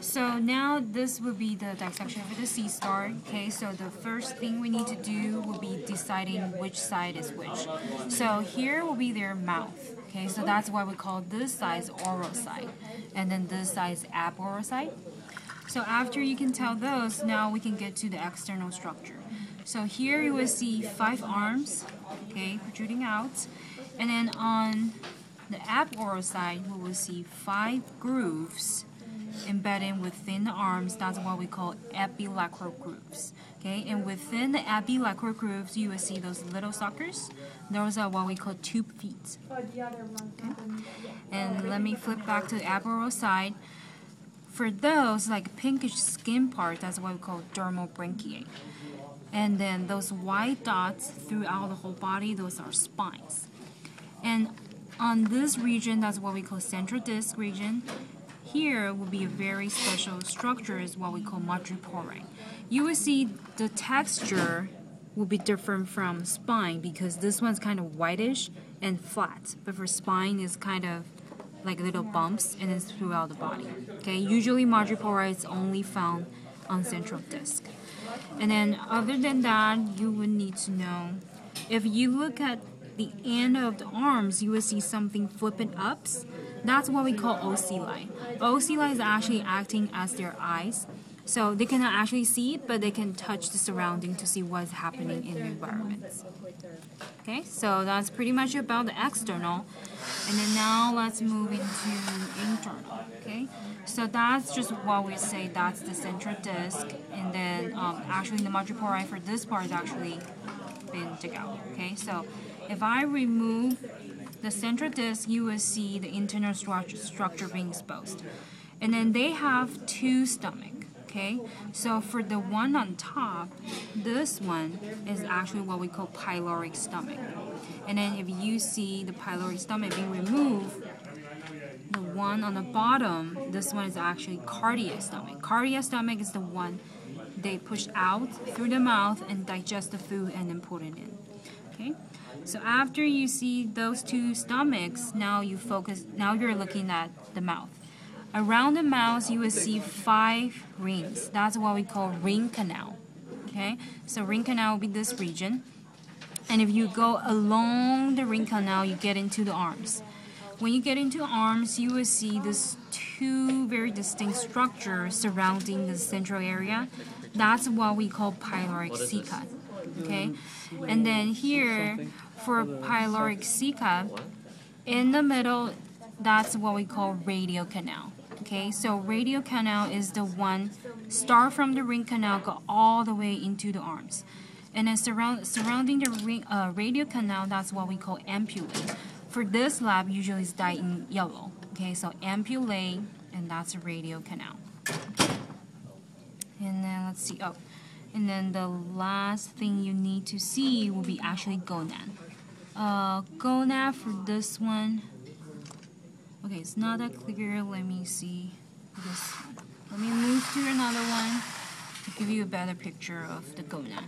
So now this will be the dissection for the sea star. Okay, so the first thing we need to do will be deciding which side is which. So here will be their mouth. Okay, so that's why we call this side oral side, and then this side is aboral side. So after you can tell those, now we can get to the external structure. So here you will see five arms, okay, protruding out, and then on the aboral side, we will see five grooves embedding within the arms. That's what we call epilateral grooves. Okay, and within the epilateral grooves, you will see those little suckers. Those are what we call tube feet. Okay. And let me flip back to the aboral side. For those, like pinkish skin part, that's what we call dermal branchiae. And then those white dots throughout the whole body, those are spines. And on this region, that's what we call central disc region. Here will be a very special structure is what we call madreporite. You will see the texture will be different from spine because this one's kind of whitish and flat, but for spine is kind of like little bumps and it's throughout the body. Okay, usually madreporite is only found on central disc. And then other than that, you would need to know if you look at the end of the arms, you will see something flipping ups. That's what we call ocelli. Ocelli is actually acting as their eyes. So they cannot actually see but they can touch the surrounding to see what's happening in the environment. Okay, so that's pretty much about the external. And then now let's move into internal. Okay, so that's just what we say that's the central disc. And then um, actually the madreporite for this part is actually been took out. Okay, so if I remove the central disc, you will see the internal structure, structure being exposed. And then they have two stomach. Okay, so for the one on top, this one is actually what we call pyloric stomach. And then if you see the pyloric stomach being removed, the one on the bottom, this one is actually cardiac stomach. Cardiac stomach is the one they push out through the mouth and digest the food and then put it in. Okay, so after you see those two stomachs, now you focus. Now you're looking at the mouth. Around the mouth, you will see five rings. That's what we call ring canal. Okay, so ring canal will be this region. And if you go along the ring canal, you get into the arms. When you get into arms, you will see these two very distinct structures surrounding the central area. That's what we call pyloric ceca. Okay, and then here for pyloric ceca, in the middle, that's what we call radial canal. Okay, so radial canal is the one start from the ring canal, go all the way into the arms. And then surround, surrounding the ring, uh, radial canal, that's what we call ampullae. For this lab, usually it's dyed in yellow. Okay, so ampullae, and that's a radial canal. And then let's see, oh, and then the last thing you need to see will be actually gonad. Uh, gonad for this one, okay, it's not that clear. Let me see this. Let me move to another one to give you a better picture of the gonad.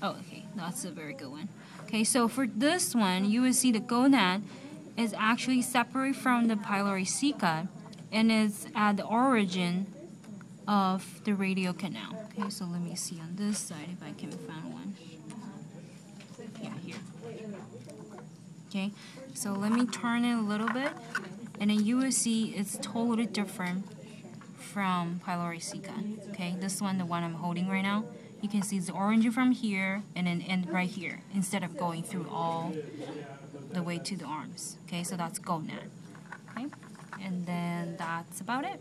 Oh, okay, that's a very good one. Okay, so for this one, you will see the gonad is actually separate from the pyloric ceca and is at the origin of the radial canal. Okay, so let me see on this side if I can find one. Yeah, here. Okay, so let me turn it a little bit, and then you will see it's totally different from pyloric ceca. Okay, this one, the one I'm holding right now, you can see it's orange from here and then end right here instead of going through all the way to the arms. Okay, so that's gonad. Okay, and then that's about it.